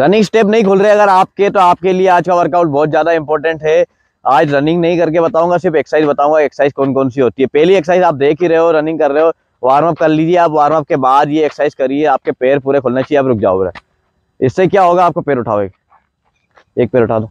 Running step नहीं खुल रहे, अगर आपके तो आपके लिए आज का वर्कआउट बहुत ज़्यादा इंपॉर्टेंट है। आज रनिंग नहीं करके बताऊँगा, सिर्फ़ एक्सरसाइज बताऊँगा एक्सरसाइज कौन कौन सी होती है। पहली एक्सरसाइज आप देख ही रहे हो रनिंग कर रहे हो वार्म अप कर लीजिए आप वार्म अप के बाद ये एक्सरसाइज करिए, आपके पैर पूरे खुलने चाहिए, आप रुक जाओ इससे क्या होगा, आपको पैर उठाओ एक। एक पैर उठा दो।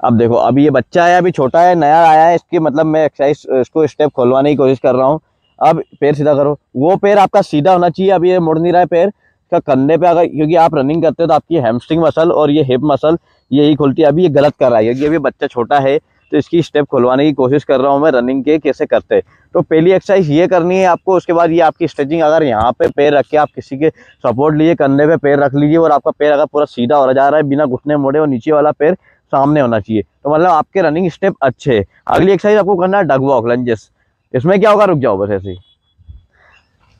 अब देखो, अभी ये बच्चा है, अभी छोटा है, नया आया है, इसकी मतलब मैं एक्सरसाइज इसको स्टेप खोलवाने की कोशिश कर रहा हूँ। अब पैर सीधा करो। वो पैर आपका सीधा होना चाहिए, अभी ये मुड़ नहीं रहा है पैर। का कंधे पे अगर, क्योंकि आप रनिंग करते हो तो आपकी हैमस्ट्रिंग मसल और ये हिप मसल यही खुलती है। अभी ये गलत कर रहा है, क्योंकि अभी बच्चा छोटा है तो इसकी स्टेप खुलवाने की कोशिश कर रहा हूँ मैं रनिंग के, कैसे करते तो पहली एक्सरसाइज ये करनी है आपको, उसके बाद ये आपकी स्ट्रेचिंग अगर यहाँ पे पैर रख के आप किसी के सपोर्ट लीजिए कंधे पे पैर रख लीजिए और आपका पैर अगर पूरा सीधा हो जा रहा है, बिना घुटने मोड़े और नीचे वाला पैर सामने होना चाहिए। तो मतलब आपके रनिंग स्टेप अच्छे है। अगली एक्सरसाइज आपको करना है डग वॉक लंजेस इसमें क्या होगा? रुक जाओ बस ऐसे ही।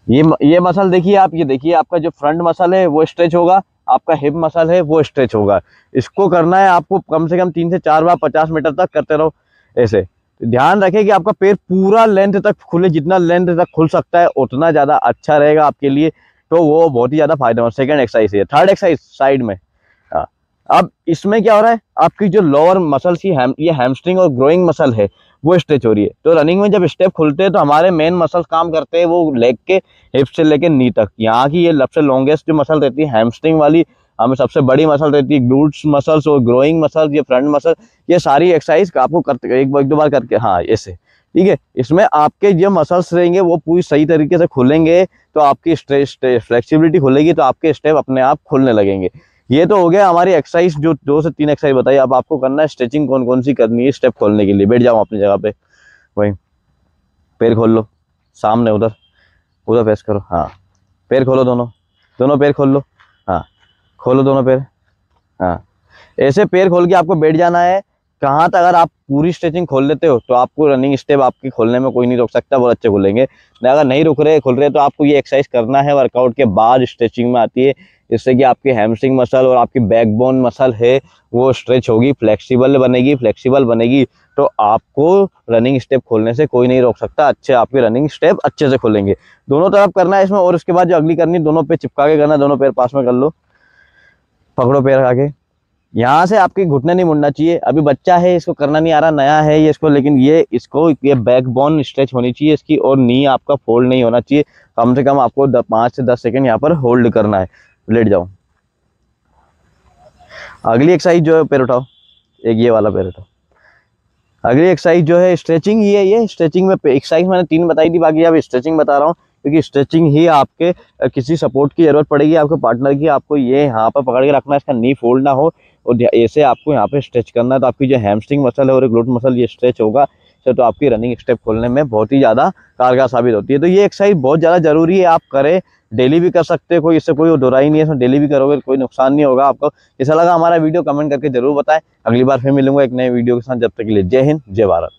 ये ये मसल देखिए आप, ये देखिए आपका जो फ्रंट मसल है, वो स्ट्रेच होगा। आपका हिप मसल है, वो स्ट्रेच होगा। इसको करना है आपको कम से कम तीन से चार बार पचास मीटर तक करते रहो, ऐसे। ध्यान रखें कि आपका पैर पूरा लेंथ तक खुले, जितना लेंथ तक खुल सकता है, उतना ज़्यादा अच्छा रहेगा आपके लिए। तो वो बहुत ही ज़्यादा फ़ायदेमंद। सेकेंड एक्सरसाइज है। थर्ड एक्सरसाइज साइड में। अब इसमें क्या हो रहा है? आपकी जो लोअर मसल सी हैम ये हैमस्ट्रिंग और ग्रोइंग मसल है, वो स्ट्रेच हो रही है। तो रनिंग में जब स्टेप खुलते हैं तो हमारे मेन मसल्स काम करते हैं, वो लेग के हिप से लेके नी तक। यहाँ की ये सबसे लॉन्गेस्ट जो मसल रहती है हैमस्ट्रिंग वाली, हमें सबसे बड़ी मसल रहती है ग्लूट्स मसल्स और ग्रोइंग मसल्स ये फ्रंट मसल ये सारी एक्सरसाइज आपको करते, एक दो बार करके हाँ ऐसे। ठीक है? इसमें आपके जो मसल्स रहेंगे, वो पूरी सही तरीके से खुलेंगे तो आपकी स्ट्रेस फ्लेक्सिबिलिटी खुलेगी तो आपके स्टेप अपने आप खुलने लगेंगे। ये तो हो गया हमारी एक्सरसाइज जो दो से तीन एक्सरसाइज बताई। अब आपको करना है स्ट्रेचिंग कौन कौन सी करनी है स्टेप खोलने के लिए। बैठ जाओ अपनी जगह पे। वही। पैर खोल लो। सामने, उधर। उधर फेस करो। हाँ। पैर खोलो दोनों। दोनों पैर खोल लो। हाँ। खोलो दोनों पैर। हाँ। ऐसे पैर खोल के आपको बैठ जाना है। कहाँ तक अगर आप पूरी स्ट्रेचिंग खोल लेते हो तो आपको रनिंग स्टेप आपके खोलने में कोई नहीं रोक सकता, बहुत अच्छे खुलेंगे। अगर नहीं रुक रहे, खुल रहे तो आपको ये एक्सरसाइज करना है वर्कआउट के बाद स्ट्रेचिंग में आती है, जिससे कि आपकी हैमस्ट्रिंग मसल और आपकी बैकबोन मसल है, वो स्ट्रेच होगी फ्लेक्सिबल बनेगी फ्लेक्सिबल बनेगी तो आपको रनिंग स्टेप खोलने से कोई नहीं रोक सकता। अच्छे, आपके रनिंग स्टेप अच्छे से खोलेंगे। दोनों तरफ़ करना है इसमें, और उसके बाद जो अगली करनी, दोनों पे चिपका के करना, दोनों पैर पास में कर लो। पकड़ो पैर आगे। यहाँ से आपके घुटने नहीं मुड़ना चाहिए। अभी बच्चा है, इसको करना नहीं आ रहा, नया है ये इसको, लेकिन ये, इसको, ये बैकबोन स्ट्रेच होनी चाहिए, इसकी और नी आपका फोल्ड नहीं होना चाहिए। कम से कम आपको पाँच से दस सेकेंड यहाँ पर होल्ड करना है। लेट जाओ। अगली एक्सरसाइज जो है, पैर उठाओ। एक ये वाला पैर उठाओ। अगली एक्सरसाइज जो है स्ट्रेचिंग है ये। स्ट्रेचिंग में एक्सरसाइज मैंने तीन बताई थी, बाकी अब स्ट्रेचिंग बता रहा हूँ। क्योंकि स्ट्रेचिंग ही आपके किसी सपोर्ट की ज़रूरत पड़ेगी, आपके पार्टनर की, आपको ये यहाँ पर पकड़ के रखना है, इसका नी फोल्ड ना हो, और ऐसे आपको यहाँ पे स्ट्रेच करना है तो आपकी जो हैमस्ट्रिंग मसल है और ग्लूट मसल ये स्ट्रेच होगा तो आपकी रनिंग स्टेप खोलने में बहुत ही ज़्यादा कारगर साबित होती है। तो ये एक्सरसाइज बहुत ज़्यादा ज़रूरी है, आप करें डेली भी कर सकते हो, कोई इससे कोई दोराई नहीं है, इसमें डेली भी करोगे कोई नुकसान नहीं होगा आपको। कैसा लगा हमारा वीडियो, कमेंट करके ज़रूर बताएँ। अगली बार फिर मिलूँगा एक नए वीडियो के साथ, जब तक के लिए जय हिंद, जय भारत।